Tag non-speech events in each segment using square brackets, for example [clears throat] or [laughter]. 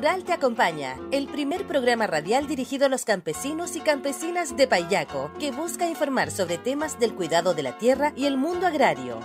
Rural te acompaña, el primer programa radial dirigido a los campesinos y campesinas de Payaco, que busca informar sobre temas del cuidado de la tierra y el mundo agrario.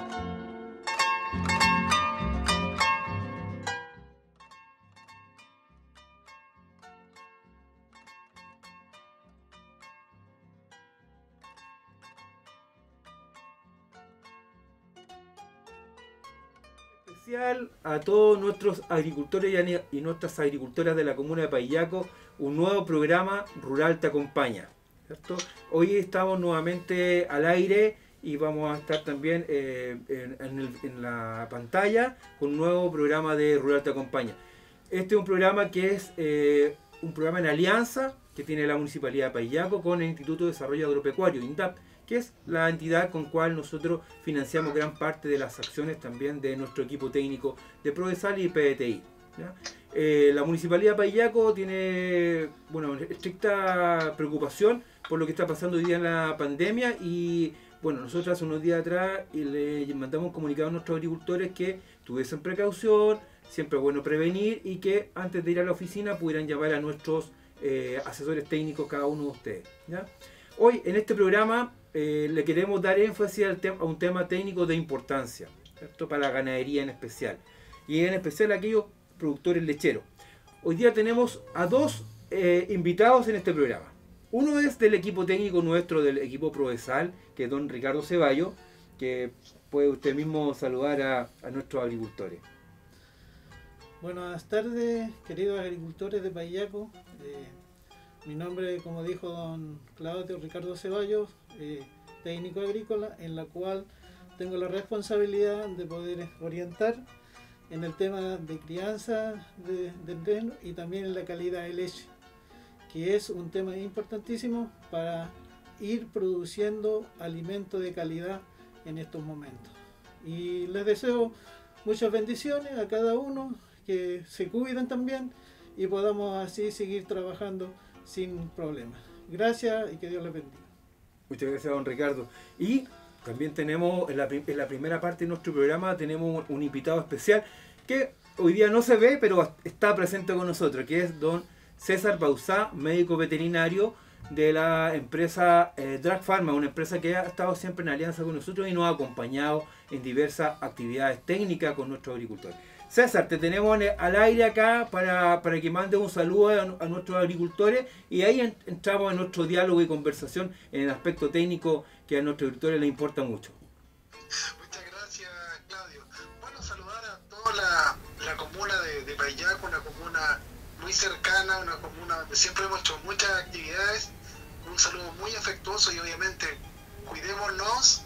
A todos nuestros agricultores y nuestras agricultoras de la comuna de Payaco un nuevo programa Rural Te Acompaña. Hoy estamos nuevamente al aire y vamos a estar también eh, en, la pantalla con un nuevo programa de Rural Te Acompaña. Este es un programa que es eh, un programa en alianza que tiene la Municipalidad de Payaco con el Instituto de Desarrollo Agropecuario, INDAP que es la entidad con cual nosotros financiamos gran parte de las acciones también de nuestro equipo técnico de Prodesal y PDTI. Eh, la Municipalidad de Payaco tiene bueno, estricta preocupación por lo que está pasando hoy día en la pandemia y bueno, nosotros hace unos días atrás le mandamos un comunicado a nuestros agricultores que tuviesen precaución, siempre bueno prevenir y que antes de ir a la oficina pudieran llamar a nuestros eh, asesores técnicos cada uno de ustedes. Hoy en este programa eh, le queremos dar énfasis a un tema técnico de importancia, esto para la ganadería en especial, y en especial aquellos productores lecheros. Hoy día tenemos a dos eh, invitados en este programa. Uno es del equipo técnico nuestro, del equipo Provesal, que es don Ricardo Ceballo, que puede usted mismo saludar a, nuestros agricultores. Buenas tardes, queridos agricultores de Payaco. Eh, mi nombre, como dijo don Claudio Ricardo Ceballos, eh, técnico agrícola, en la cual tengo la responsabilidad de poder orientar en el tema de crianza de, del y también en la calidad de leche, que es un tema importantísimo para ir produciendo alimento de calidad en estos momentos. Y les deseo muchas bendiciones a cada uno, que se cuiden también y podamos así seguir trabajando sin problemas. Gracias y que Dios les bendiga. Muchas gracias, don Ricardo. Y también tenemos, en la, primera parte de nuestro programa, tenemos un invitado especial que hoy día no se ve, pero está presente con nosotros, que es don César Bausá, médico veterinario de la empresa eh, Drag Pharma, una empresa que ha estado siempre en alianza con nosotros y nos ha acompañado en diversas actividades técnicas con nuestros agricultores. César, te tenemos al aire acá para, que mandes un saludo a, nuestros agricultores y ahí entramos en nuestro diálogo y conversación en el aspecto técnico que a nuestros agricultores les importa mucho. Muchas gracias, Claudio. Bueno, saludar a toda la, comuna de, de una comuna muy cercana, una comuna donde siempre hemos hecho muchas actividades. Un saludo muy afectuoso y obviamente cuidémonos.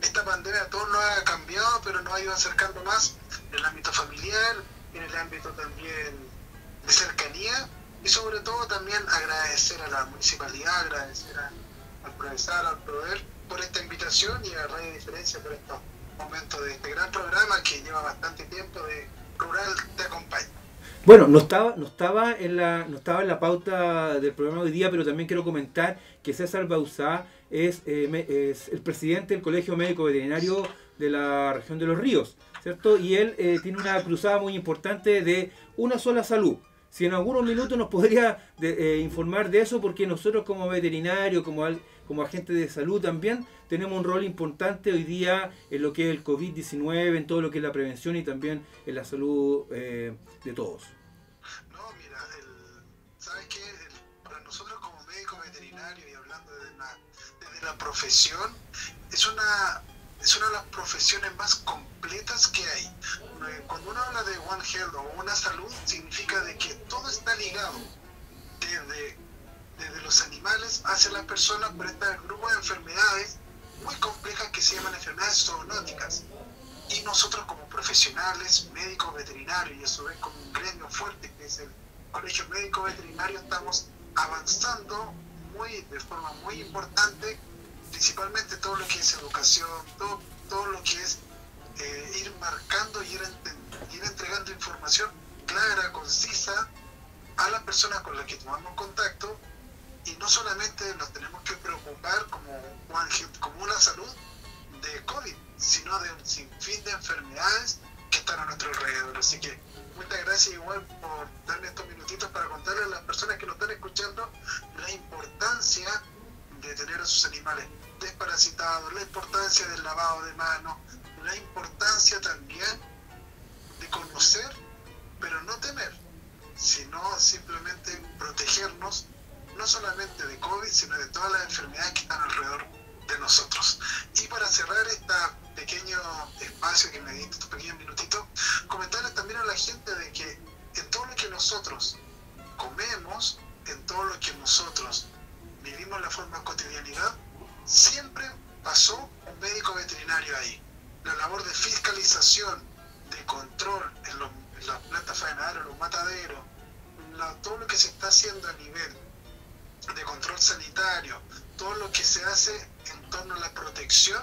esta pandemia a todos nos ha cambiado, pero nos ha ido acercando más en el ámbito familiar, en el ámbito también de cercanía y sobre todo también agradecer a la municipalidad, agradecer al profesor, al proveer por esta invitación y a Radio Diferencia por estos momentos de este gran programa que lleva bastante tiempo de Rural Te Acompaña. Bueno, no estaba, no estaba en la, no estaba en la pauta del programa de hoy día, pero también quiero comentar que César Bausá es, eh, es el presidente del Colegio Médico Veterinario de la región de los ríos. ¿cierto? Y él eh, tiene una cruzada muy importante de una sola salud. Si en algunos minutos nos podría eh, informar de eso, porque nosotros como veterinario, como, como agente de salud también, tenemos un rol importante hoy día en lo que es el COVID-19, en todo lo que es la prevención y también en la salud de todos. La profesión, es una es una de las profesiones más completas que hay. Cuando uno habla de One Health o una salud, significa de que todo está ligado, desde, desde los animales hacia las personas, por este grupo de enfermedades muy complejas que se llaman enfermedades zoonóticas. Y nosotros como profesionales, médicos veterinarios, y eso es como un gremio fuerte que es el Colegio Médico Veterinario, estamos avanzando de forma muy importante principalmente todo lo que es educación, todo, todo lo que es eh, ir marcando y ir, entregando información clara, concisa a las personas con las que tomamos contacto y no solamente nos tenemos que preocupar como, como una salud de COVID, sino de un sinfín de enfermedades que están a nuestro alrededor. Así que muchas gracias igual por darme estos minutitos para contarle a las personas que nos están escuchando la importancia de tener a sus animales desparasitados, la importancia del lavado de manos, la importancia también de conocer, pero no temer, sino simplemente protegernos, no solamente de COVID, sino de todas las enfermedades que están alrededor de nosotros. Y para cerrar este pequeño espacio que me diste, estos pequeños minutitos, comentarles también a la gente de que en todo lo que nosotros comemos, en todo lo que nosotros vivimos la forma cotidianidad, siempre pasó un médico veterinario ahí. La labor de fiscalización, de control en, los, las plantas faenaderas, los mataderos, todo lo que se está haciendo a nivel de control sanitario, todo lo que se hace en torno a la protección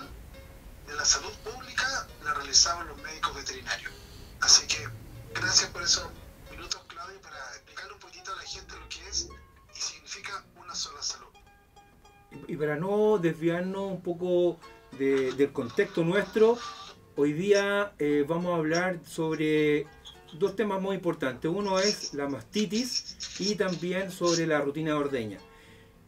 de la salud pública, la realizaban los médicos veterinarios. Así que gracias por esos minutos, Claudio, para explicarle un poquito a la gente lo que es y significa una sola salud. Y para no desviarnos un poco del contexto nuestro, hoy día eh, vamos a hablar sobre dos temas muy importantes. Uno es la mastitis y también sobre la rutina de ordeña.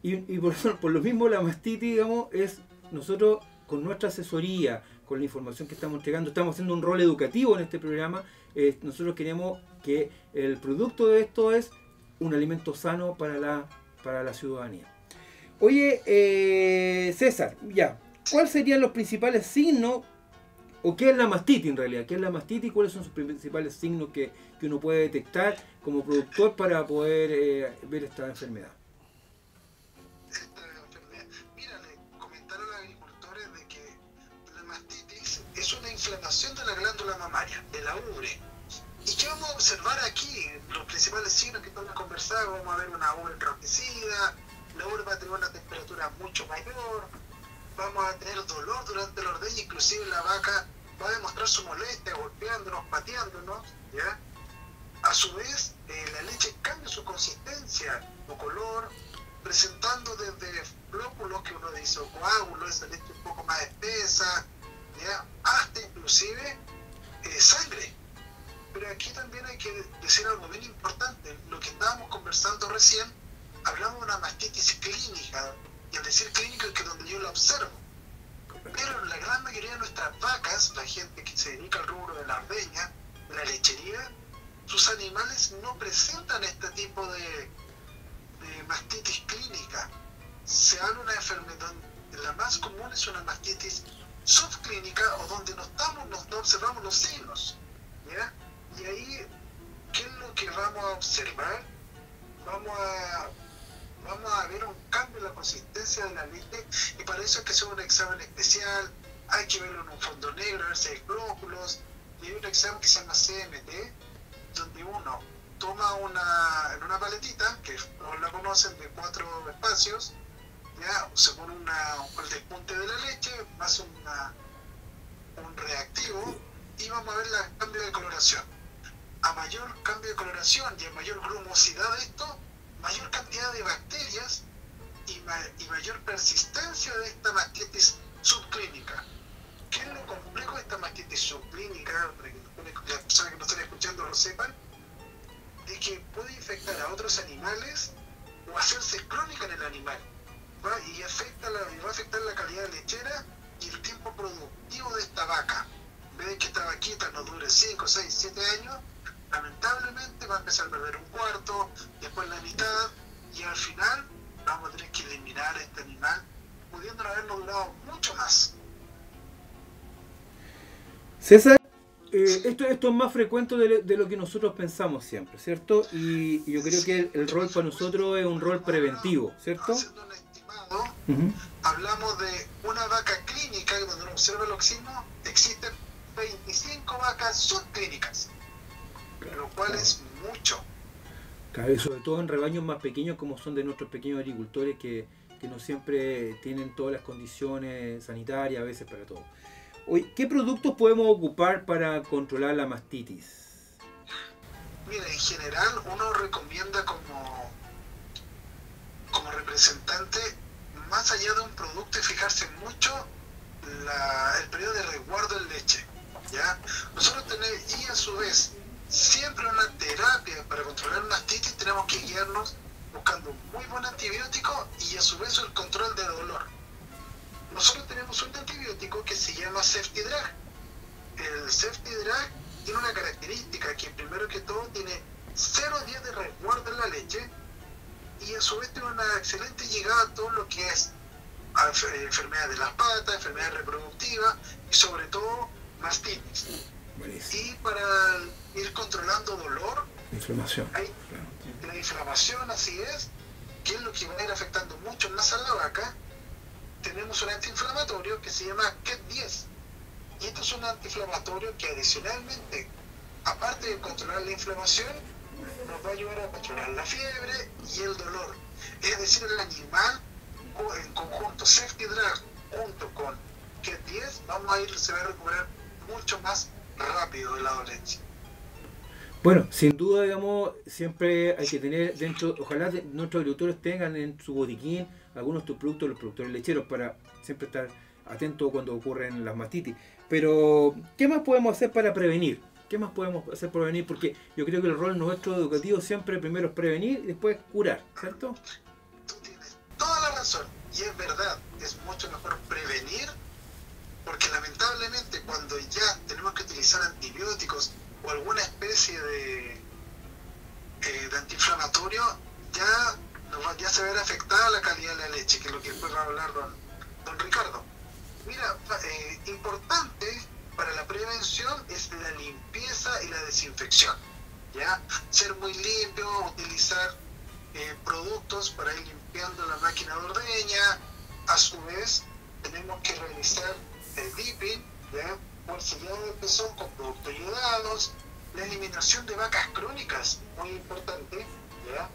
Y, por, [laughs] por, lo mismo la mastitis, digamos, es nosotros con nuestra asesoría, con la información que estamos entregando, estamos haciendo un rol educativo en este programa. Nosotros queremos que el producto de esto es un alimento sano para la, para la ciudadanía. Oye, eh, César, ya, ¿cuáles serían los principales signos o qué es la mastitis en realidad? ¿Qué es la mastitis y cuáles son sus principales signos que, uno puede detectar como productor para poder eh, ver esta enfermedad? La ubre. ¿Y qué vamos a observar aquí? Los principales signos que estamos conversando, vamos a ver una ubre enrojecida, la ubre va a tener una temperatura mucho mayor, vamos a tener dolor durante la ordeña, inclusive la vaca va a demostrar su molestia golpeándonos, pateándonos, ¿ya? A su vez, eh, la leche cambia su consistencia o color, presentando desde flóculos que uno dice, o coágulos, esa leche un poco más espesa, ¿ya? hasta inclusive eh, sangre. Pero aquí también hay que decir algo bien importante, lo que estábamos conversando recién, hablamos de una mastitis clínica, y al decir clínico es que donde yo la observo. Pero la gran mayoría de nuestras vacas, la gente que se dedica al rubro de la ordeña, de la lechería, sus animales no presentan este tipo de, mastitis clínica. Se de una enfermedad, la más común es una mastitis subclínica o donde no, estamos, no, observamos los signos. Y ahí, ¿qué es lo que vamos a observar? Vamos a vamos a ver un cambio en la consistencia de la leche y para eso hay que hacer un examen especial, hay que verlo en un fondo negro, a ver si hay glóbulos, y hay un examen que se llama CMT, donde uno toma una, en una paletita, que no la conocen, de cuatro espacios, ya se pone una, el despunte de la leche, hace una, un reactivo y vamos a ver el cambio de coloración. A mayor cambio de coloración y a mayor grumosidad de esto, mayor cantidad de bacterias y, mayor persistencia de esta mastitis subclínica. ¿Qué es lo complejo de esta mastitis subclínica? Para que las personas que nos están escuchando lo sepan, de que puede infectar a otros animales o hacerse crónica en el animal. Y, afecta la, va a afectar la calidad lechera y el tiempo productivo de esta vaca. En vez de que esta vaquita no dure 5, 6, 7 años, lamentablemente va a empezar a perder un cuarto, después la mitad, y al final vamos a tener que eliminar este animal, pudiendo haberlo durado mucho más. César, eh, esto, esto es más frecuente de, lo que nosotros pensamos siempre, ¿cierto? Y, yo creo que el, rol para nosotros es un rol preventivo, ¿cierto? Hablamos de una vaca clínica, donde uno observa el oxígeno, existen 25 vacas subclínicas lo cual es mucho. sobre todo en rebaños más pequeños como son de nuestros pequeños agricultores que, no siempre tienen todas las condiciones sanitarias a veces para todo. Hoy, ¿Qué productos podemos ocupar para controlar la mastitis? Mira, en general uno recomienda como, como representante, más allá de un producto, fijarse mucho el periodo de resguardo en leche. ¿ya? Nosotros tenemos, y a su vez, siempre una terapia para controlar mastitis tenemos que guiarnos buscando un muy buen antibiótico y a su vez el control de dolor. Nosotros tenemos un antibiótico que se llama Safety Drag. El Safety Drag tiene una característica que primero que todo tiene 0 días de resguardo en la leche y a su vez tiene una excelente llegada a todo lo que es enfermedad de las patas, enfermedad reproductiva y sobre todo mastitis. Y para ir controlando dolor, inflamación. Hay, la inflamación, así es, que es lo que va a ir afectando mucho más a la vaca. Tenemos un antiinflamatorio que se llama KET10. Y esto es un antiinflamatorio que adicionalmente, aparte de controlar la inflamación, nos va a ayudar a controlar la fiebre y el dolor. Es decir, el animal en conjunto Safety Drag junto con KET10 vamos a ir, se va a recuperar mucho más rápido de la dolencia. Bueno, sin duda, digamos, siempre hay que tener dentro, ojalá nuestros agricultores tengan en su botiquín algunos de tus productos, los productores lecheros, para siempre estar atentos cuando ocurren las mastitis. Pero, ¿qué más podemos hacer para prevenir? ¿Qué más podemos hacer para prevenir? Porque yo creo que el rol nuestro educativo siempre primero es prevenir y después curar, ¿cierto? Tú tienes toda la razón, y es verdad, es mucho mejor prevenir porque lamentablemente cuando ya tenemos que utilizar antibióticos o alguna especie de, eh, antiinflamatorio, ya, ya se ve afectada la calidad de la leche, que es lo que después va a hablar don, don Ricardo. Mira, eh, importante para la prevención es la limpieza y la desinfección. ¿ya? Ser muy limpio, utilizar eh, productos para ir limpiando la máquina de ordeña. A su vez, tenemos que realizar el dipping, ¿ya? sellado de pezón con productos ayudados, la eliminación de vacas crónicas, muy importante, ¿ya?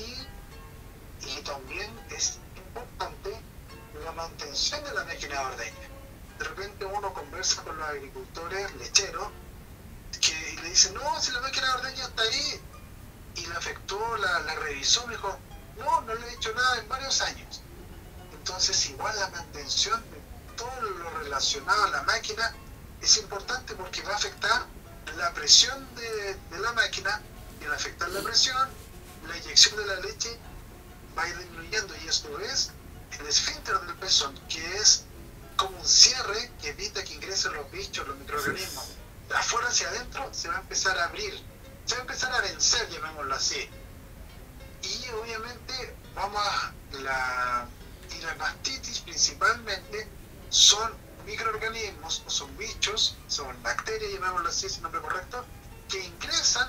Y, y también es importante la mantención de la máquina de ordeña. De repente uno conversa con los agricultores lecheros que le dicen, no, si la máquina de ordeña está ahí, y la afectó, la, la revisó, me dijo, no, no le he hecho nada en varios años. Entonces igual la mantención de todo lo relacionado a la máquina es importante porque va a afectar la presión de, la máquina y al afectar la presión, la inyección de la leche va a ir disminuyendo y esto es el esfínter del pezón, que es como un cierre que evita que ingresen los bichos, los microorganismos. De afuera hacia adentro se va a empezar a abrir, se va a empezar a vencer, llamémoslo así. Y obviamente vamos a la, y la mastitis principalmente son microorganismos, son bichos, son bacterias, llamémoslo así, es el nombre correcto, que ingresan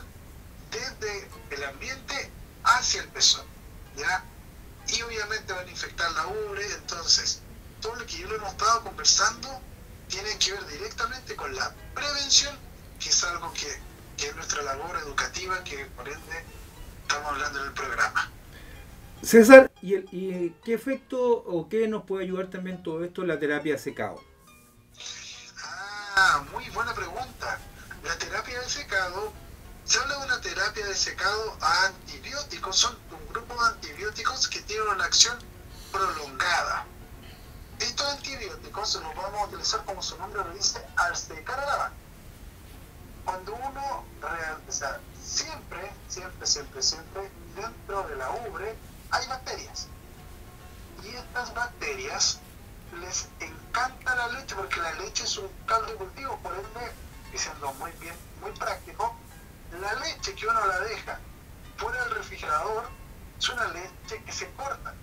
desde el ambiente hacia el pezón, ¿ya? Y obviamente van a infectar la ubre, entonces todo lo que yo le hemos estado conversando tiene que ver directamente con la prevención, que es algo que, que es nuestra labor educativa, que por ende estamos hablando en el programa. César, ¿y, el, ¿y, qué efecto o qué nos puede ayudar también todo esto la terapia de secado? Ah, muy buena pregunta. La terapia de secado, se habla de una terapia de secado a antibióticos, son un grupo de antibióticos que tienen una acción prolongada. Estos antibióticos los vamos a utilizar como su nombre lo dice al secar a la vaca. Cuando uno, sea, siempre, siempre, siempre, siempre, dentro de la ubre, hay bacterias. Y estas bacterias les encanta la leche porque la leche es un caldo de cultivo, por ende, diciendo muy bien, muy práctico, la leche que uno la deja fuera del refrigerador es una leche que se corta.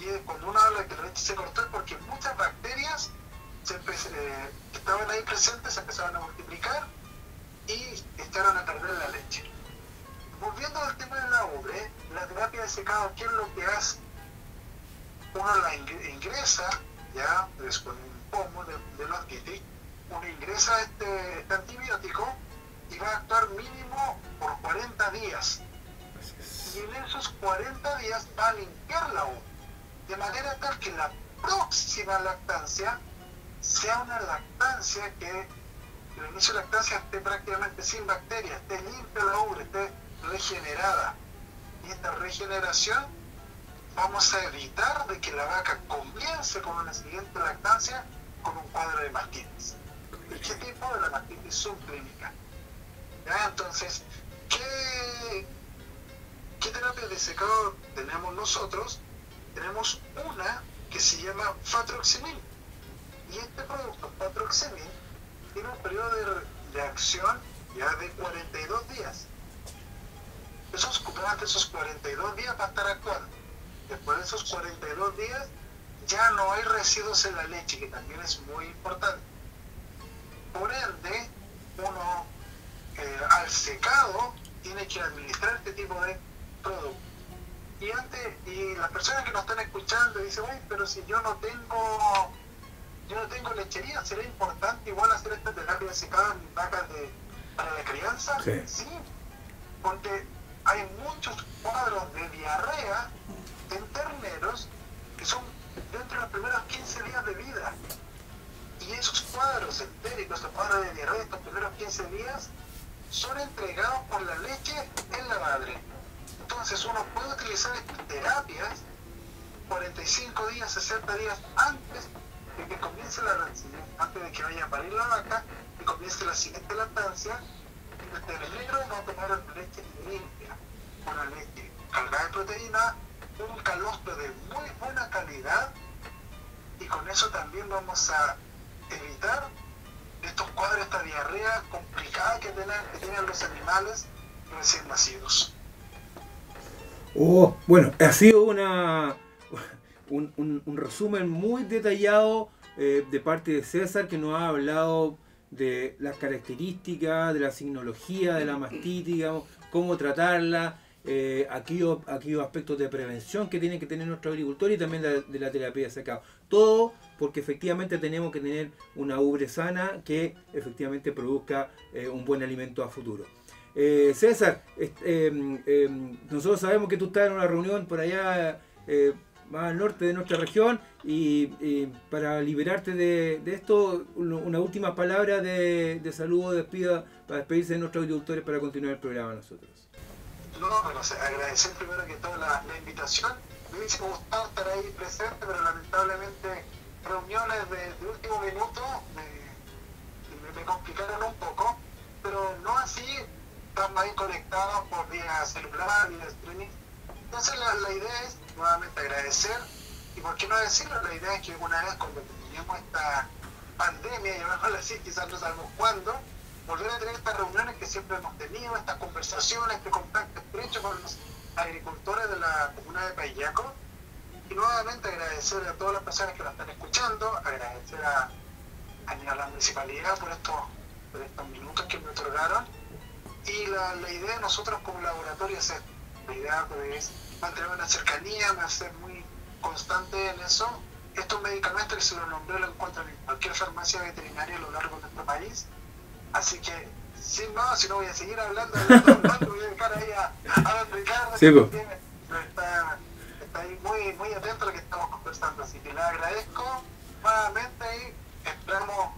Y cuando uno habla de que la leche se cortó es porque muchas bacterias se eh, que estaban ahí presentes se empezaron a multiplicar y echaron a perder la leche. Volviendo al tema de la ubre, la terapia de secado, ¿qué es lo que hace? Uno la ingresa, ya, pues, con un pomo de, de uno ingresa este, este, antibiótico y va a actuar mínimo por 40 días. Y en esos 40 días va a limpiar la ubre, de manera tal que la próxima lactancia sea una lactancia que el inicio de lactancia esté prácticamente sin bacterias, esté limpia la ubre, esté regenerada. Y esta regeneración vamos a evitar de que la vaca comience con una siguiente lactancia con un cuadro de mastitis. ¿Y qué tipo de la mastitis subclínica? ¿Ya? Entonces, ¿qué ¿qué, qué terapia de secado tenemos nosotros? Tenemos una que se llama Fatroximil. Y este producto, Fatroximil, tiene un periodo de, acción ya de 42 días. Esos, durante esos 42 días va a estar actuando. Después de esos 42 días ya no hay residuos en la leche, que también es muy importante. Por ende, uno eh, al secado tiene que administrar este tipo de producto. Y las personas que nos están escuchando dicen, uy, pero si yo no tengo yo no tengo lechería, ¿será importante igual hacer esta terapia de secado en vacas de, para la crianza? Sí. porque hay muchos cuadros de diarrea en terneros que son dentro de los primeros 15 días de vida. Y esos cuadros entéricos, estos cuadros de diarrea, estos primeros 15 días, son entregados por la leche en la madre. Entonces uno puede utilizar estas terapias 45 días, 60 días antes de que comience la antes de que vaya a parir la vaca, y comience la siguiente lactancia, el ternero va a tomar leche limpia, una leche cargada de proteína, un calostro de muy buena calidad, y con eso también vamos a evitar estos cuadros, esta diarrea complicada que tienen los animales recién nacidos. Oh, bueno, ha sido una, un, resumen muy detallado eh, de parte de César que nos ha hablado de las características, de la signología de la mastitis, cómo tratarla, eh, aquellos, aquellos, aspectos de prevención que tienen que tener nuestro agricultor y también de, la terapia de secado. Todo porque efectivamente tenemos que tener una ubre sana que efectivamente produzca eh, un buen alimento a futuro. Eh, César, em, em, nosotros sabemos que tú estás en una reunión por allá más al norte de nuestra región y, para liberarte de, esto, una última palabra de, de saludo, despida para despedirse de nuestros agricultores para continuar el programa nosotros. No, bueno, agradecer primero que toda la, invitación. Me hubiese gustado estar ahí presente, pero lamentablemente reuniones de, último minuto me, me, complicaron un poco, pero no así, estamos ahí conectados por vía celular, vía streaming. Entonces la, la idea es nuevamente agradecer y por qué no decirlo, la idea es que una vez cuando terminemos esta pandemia, y a lo mejor así quizás no sabemos cuándo, volver a tener estas reuniones que siempre hemos tenido, estas conversaciones, este contacto estrecho con los agricultores de la comuna de Payaco. Y nuevamente agradecer a todas las personas que nos están escuchando, agradecer a, a la municipalidad por estos, por estos minutos que me otorgaron. Y la, la idea de nosotros como laboratorio es la idea es mantener una cercanía, ser muy constante en eso. Estos medicamentos que se los nombré lo encuentran en cualquier farmacia veterinaria a lo largo de nuestro país Así que, sin más, si no voy a seguir hablando, hablando [laughs] voy a dejar ahí a, a don Ricardo, que está, está, ahí muy, muy atento a lo que estamos conversando. Así que le agradezco nuevamente y esperamos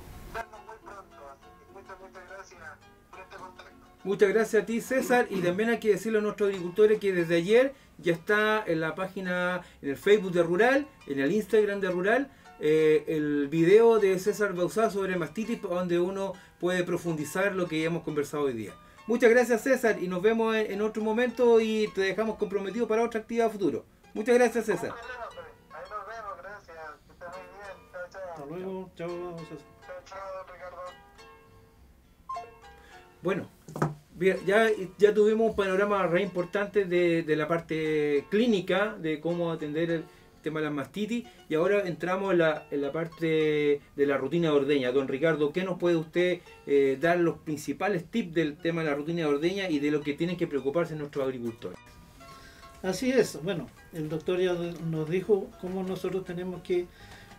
Muchas gracias a ti, César. Y también hay que decirle a nuestros agricultores que desde ayer ya está en la página, en el Facebook de Rural, en el Instagram de Rural, eh, el video de César Bausá sobre mastitis, donde uno puede profundizar lo que hemos conversado hoy día. Muchas gracias César y nos vemos en, otro momento y te dejamos comprometido para otra actividad futuro. Muchas gracias César. Hasta luego, chao Bueno, ya, ya tuvimos un panorama re importante de, de la parte clínica, de cómo atender el, tema de la mastitis. Y ahora entramos en la, en la parte de la rutina de ordeña. Don Ricardo, ¿qué nos puede usted eh, dar los principales tips del tema de la rutina de ordeña y de lo que tienen que preocuparse nuestros agricultores? Así es, bueno, el doctor ya nos dijo cómo nosotros tenemos que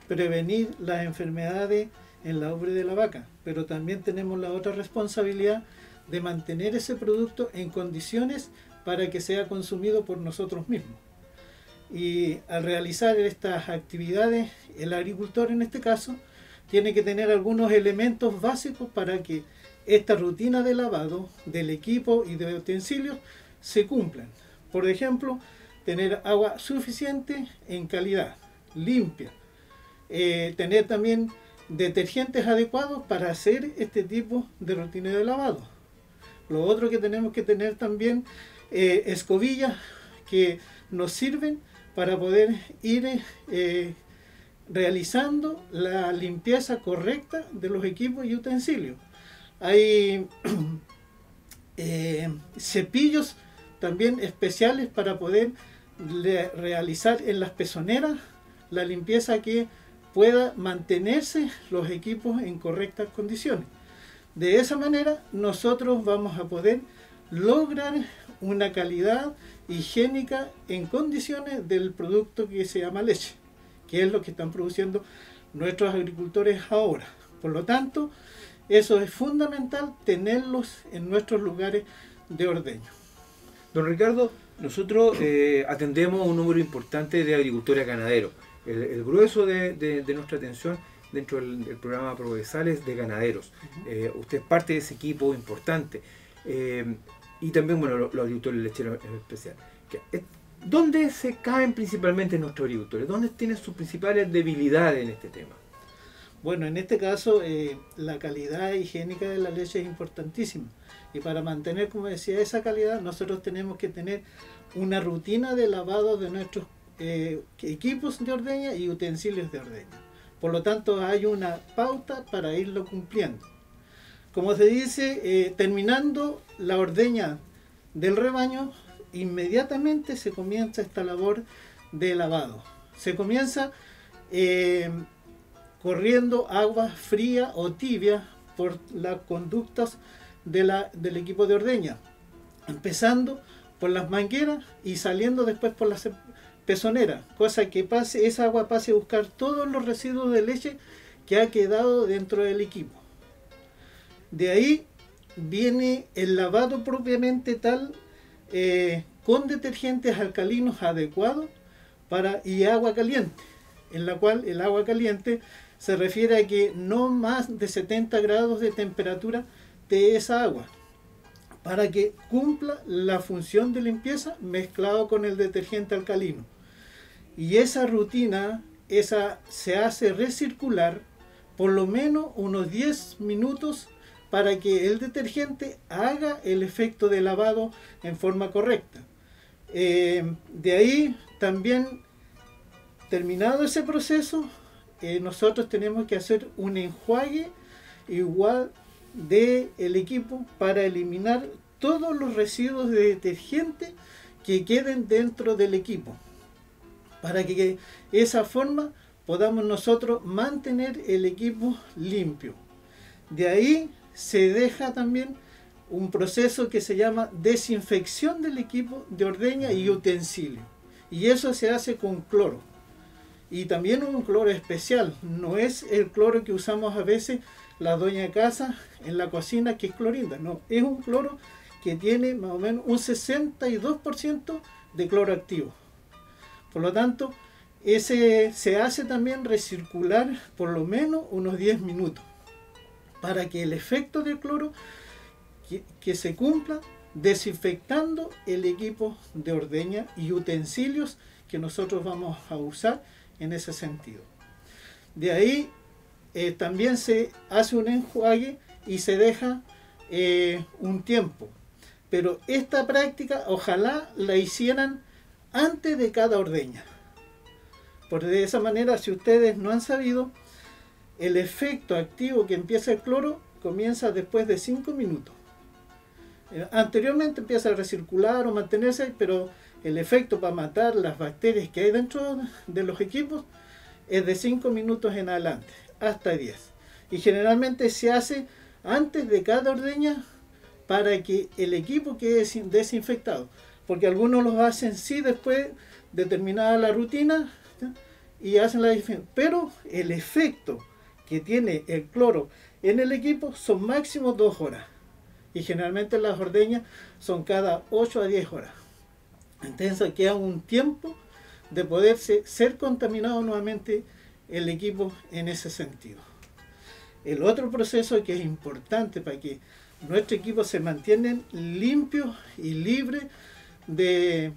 prevenir las enfermedades en la ubre de la vaca, pero también tenemos la otra responsabilidad de mantener ese producto en condiciones para que sea consumido por nosotros mismos. Y al realizar estas actividades, el agricultor en este caso tiene que tener algunos elementos básicos para que esta rutina de lavado del equipo y de utensilios se cumplan. Por ejemplo, tener agua suficiente en calidad, limpia. Eh, tener también detergentes adecuados para hacer este tipo de rutina de lavado. Lo otro que tenemos que tener también eh, escobillas que nos sirven para poder ir eh, realizando la limpieza correcta de los equipos y utensilios. Hay [clears throat] eh, cepillos también especiales para poder realizar en las pezoneras la limpieza que pueda mantenerse los equipos en correctas condiciones. De esa manera nosotros vamos a poder lograr una calidad higiénica en condiciones del producto que se llama leche, que es lo que están produciendo nuestros agricultores ahora. Por lo tanto, eso es fundamental tenerlos en nuestros lugares de ordeño. Don Ricardo, nosotros eh, atendemos un número importante de agricultores ganaderos. El, grueso de, nuestra atención dentro del, programa Progresal es de ganaderos. Eh, usted es parte de ese equipo importante. Eh, y también, bueno, los, agricultores lecheros en especial. ¿Dónde se caen principalmente nuestros agricultores? ¿Dónde tienen sus principales debilidades en este tema? Bueno, en este caso eh, la calidad higiénica de la leche es importantísima. Y para mantener, como decía, esa calidad, nosotros tenemos que tener una rutina de lavado de nuestros eh, equipos de ordeña y utensilios de ordeña. Por lo tanto, hay una pauta para irlo cumpliendo. Como se dice, eh, terminando la ordeña del rebaño, inmediatamente se comienza esta labor de lavado. Se comienza corriendo agua fría o tibia por las conductas del equipo de ordeña, empezando por las mangueras y saliendo después por las pezoneras, cosa que pase, esa agua pase a buscar todos los residuos de leche que ha quedado dentro del equipo. De ahí viene el lavado propiamente tal eh, con detergentes alcalinos adecuados para, y agua caliente, en la cual el agua caliente se refiere a que no más de 70 grados de temperatura de esa agua para que cumpla la función de limpieza mezclado con el detergente alcalino. Y esa rutina esa se hace recircular por lo menos unos 10 minutos para que el detergente haga el efecto de lavado en forma correcta. Eh, de ahí también, terminado ese proceso, eh, nosotros tenemos que hacer un enjuague igual del el equipo para eliminar todos los residuos de detergente que queden dentro del equipo para que de esa forma podamos nosotros mantener el equipo limpio de ahí se deja también un proceso que se llama desinfección del equipo de ordeña y utensilio y eso se hace con cloro y también un cloro especial. No es el cloro que usamos a veces la doña casa en la cocina que es clorinda. No, es un cloro que tiene más o menos un 62% de cloro activo. Por lo tanto, ese se hace también recircular por lo menos unos 10 minutos para que el efecto del cloro que, se cumpla desinfectando el equipo de ordeña y utensilios que nosotros vamos a usar en ese sentido. De ahí eh, también se hace un enjuague y se deja eh, un tiempo. Pero esta práctica ojalá la hicieran antes de cada ordeña. Porque de esa manera, si ustedes no han sabido, el efecto activo que empieza el cloro comienza después de 5 minutos. Eh, anteriormente empieza a recircular o mantenerse, pero el efecto para matar las bacterias que hay dentro de los equipos es de 5 minutos en adelante, hasta 10. Y generalmente se hace antes de cada ordeña para que el equipo quede desinfectado. Porque algunos lo hacen sí después de terminada la rutina y hacen la desinfección. Pero el efecto que tiene el cloro en el equipo son máximo 2 horas. Y generalmente las ordeñas son cada 8 a 10 horas. Entonces queda un tiempo de poderse ser contaminado nuevamente el equipo en ese sentido. El otro proceso que es importante para que nuestro equipo se mantiene limpio y libre de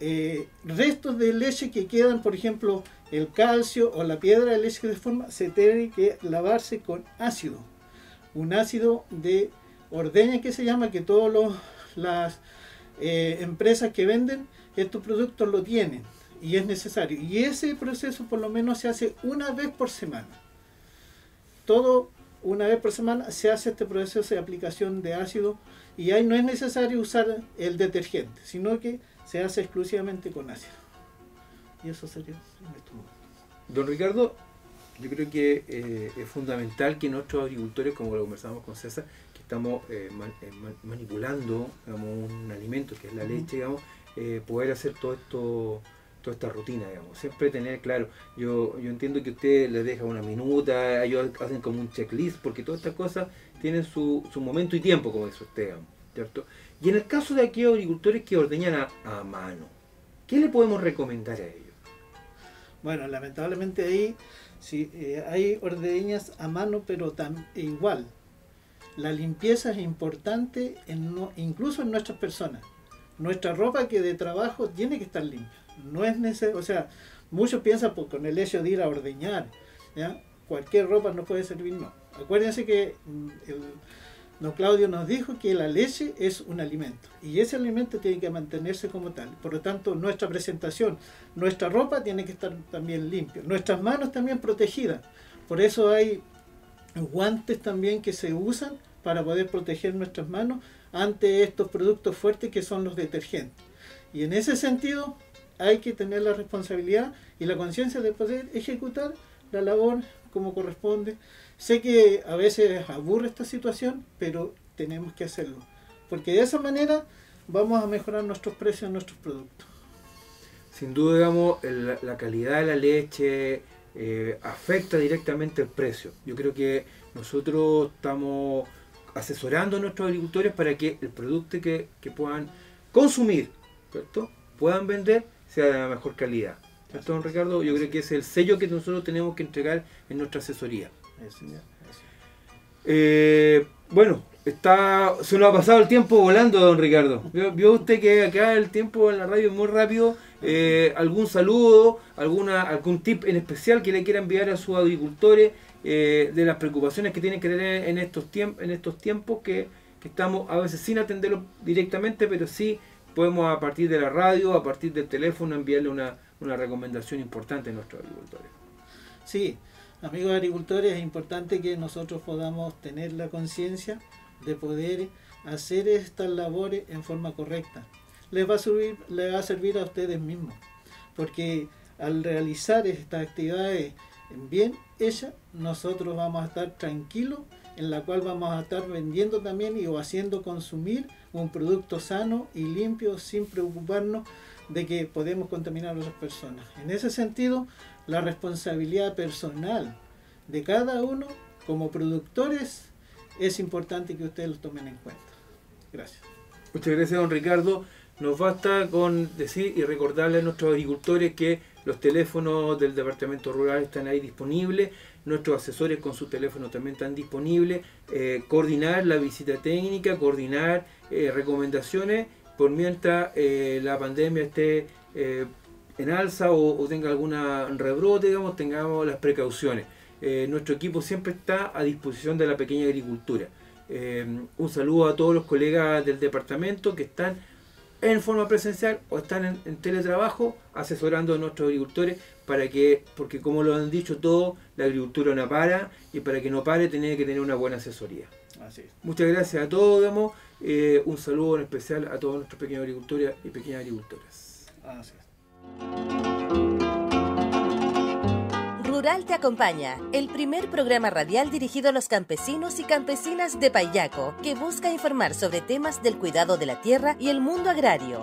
eh, restos de leche que quedan, por ejemplo, el calcio o la piedra de leche de forma, se tiene que lavarse con ácido. Un ácido de ordeña que se llama, que todas las eh, empresas que venden estos productos lo tienen y es necesario. Y ese proceso por lo menos se hace una vez por semana. Todo una vez por semana se hace este proceso de aplicación de ácido y ahí no es necesario usar el detergente, sino que se hace exclusivamente con ácido. Y eso sería en este Don Ricardo, yo creo que eh, es fundamental que nuestros agricultores, como lo conversamos con César, que estamos eh, eh, manipulando un alimento que es la leche, digamos, poder hacer todo esto toda esta rutina, digamos. Siempre tener claro, yo, yo entiendo que usted le deja una minuta, ellos hacen como un checklist, porque todas estas cosas tienen su, su momento y tiempo, como dice usted, ¿cierto? Y en el caso de aquellos agricultores que ordeñan a, mano, ¿qué le podemos recomendar a ellos? Bueno, lamentablemente ahí sí, eh, hay ordeñas a mano, pero tan, igual. La limpieza es importante incluso en nuestras personas. Nuestra ropa que de trabajo tiene que estar limpia no es necesario, o sea, muchos piensan pues, con el hecho de ir a ordeñar, ¿ya? cualquier ropa no puede servir, no. Acuérdense que mm, don Claudio nos dijo que la leche es un alimento y ese alimento tiene que mantenerse como tal. Por lo tanto, nuestra presentación, nuestra ropa tiene que estar también limpia, nuestras manos también protegidas. Por eso hay guantes también que se usan para poder proteger nuestras manos ante estos productos fuertes que son los detergentes. Y en ese sentido, hay que tener la responsabilidad y la conciencia de poder ejecutar la labor como corresponde. Sé que a veces aburre esta situación, pero tenemos que hacerlo, porque de esa manera vamos a mejorar nuestros precios en nuestros productos. Sin duda, digamos, la calidad de la leche eh, afecta directamente el precio. Yo creo que nosotros estamos asesorando a nuestros agricultores para que el producto que, que puedan consumir, ¿cierto? puedan vender sea de la mejor calidad. ¿Cierto, don Ricardo? Yo creo que es el sello que nosotros tenemos que entregar en nuestra asesoría. Eh, bueno, está, se nos ha pasado el tiempo volando, don Ricardo. ¿Vio, usted que acá el tiempo en la radio es muy rápido? Eh, ¿Algún saludo, alguna, algún tip en especial que le quiera enviar a sus agricultores eh, de las preocupaciones que tienen que tener en estos, en estos tiempos que, estamos a veces sin atenderlos directamente, pero sí podemos a partir de la radio, a partir del teléfono, enviarle una, recomendación importante a nuestros agricultores. Sí, amigos agricultores, es importante que nosotros podamos tener la conciencia de poder hacer estas labores en forma correcta. Les va a servir, les va a servir a ustedes mismos, porque al realizar estas actividades bien hechas, nosotros vamos a estar tranquilos, en la cual vamos a estar vendiendo también y o haciendo consumir un producto sano y limpio sin preocuparnos de que podemos contaminar a otras personas. En ese sentido, la responsabilidad personal de cada uno como productores es importante que ustedes lo tomen en cuenta. Gracias. Muchas gracias, don Ricardo. Nos basta con decir y recordarle a nuestros agricultores que los teléfonos del Departamento Rural están ahí disponibles nuestros asesores con su teléfono también están disponibles, eh, coordinar la visita técnica, coordinar eh, recomendaciones por mientras eh, la pandemia esté en alza o, tenga alguna rebrote, digamos, tengamos las precauciones. nuestro equipo siempre está a disposición de la pequeña agricultura. un saludo a todos los colegas del departamento que están en forma presencial o están en, teletrabajo asesorando a nuestros agricultores para que, porque como lo han dicho todos, la agricultura no para y para que no pare tiene que tener una buena asesoría. Muchas gracias a todos, damos eh, un saludo en especial a todos nuestros pequeños agricultores y pequeñas agricultoras. Rural te acompaña, el primer programa radial dirigido a los campesinos y campesinas de Payaco, que busca informar sobre temas del cuidado de la tierra y el mundo agrario.